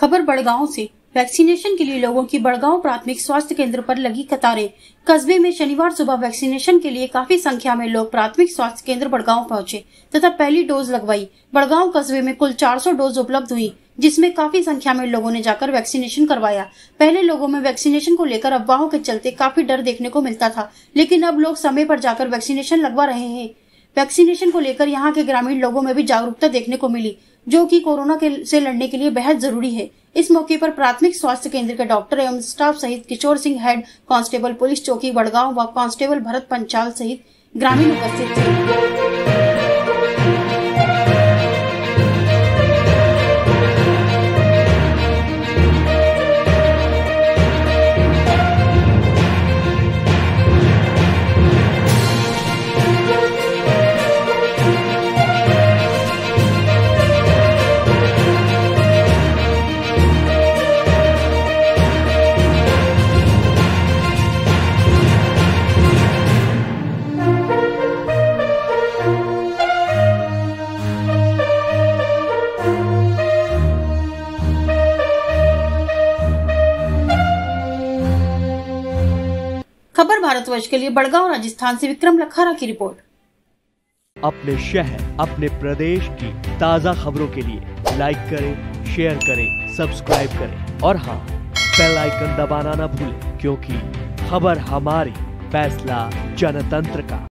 खबर बड़गांव से। वैक्सीनेशन के लिए लोगों की बड़गांव प्राथमिक स्वास्थ्य केंद्र पर लगी कतारें। कस्बे में शनिवार सुबह वैक्सीनेशन के लिए काफ़ी संख्या में लोग प्राथमिक स्वास्थ्य केंद्र बड़गांव पहुँचे तथा पहली डोज लगवाई। बड़गांव कस्बे में कुल 400 डोज उपलब्ध हुई, जिसमें काफ़ी संख्या में लोगों ने जाकर वैक्सीनेशन करवाया। पहले लोगों में वैक्सीनेशन को लेकर अफवाहों के चलते काफ़ी डर देखने को मिलता था, लेकिन अब लोग समय पर जाकर वैक्सीनेशन लगवा रहे हैं। वैक्सीनेशन को लेकर यहाँ के ग्रामीण लोगों में भी जागरूकता देखने को मिली। जो कि कोरोना के से लड़ने के लिए बेहद ज़रूरी है। इस मौके पर प्राथमिक स्वास्थ्य केंद्र के डॉक्टर एवं स्टाफ सहित Kishore Singh head, constable police चौकी बड़गांव व कांस्टेबल भरत पंचाल सहित ग्रामीण उपस्थित थे। भारतवर्ष के लिए बड़गांव, राजस्थान से विक्रम लखारा की रिपोर्ट। अपने शहर, अपने प्रदेश की ताज़ा खबरों के लिए लाइक करें शेयर करें सब्सक्राइब करें। और हाँ बेल आइकन दबाना ना भूलें, क्योंकि खबर हमारी फैसला जनतंत्र का।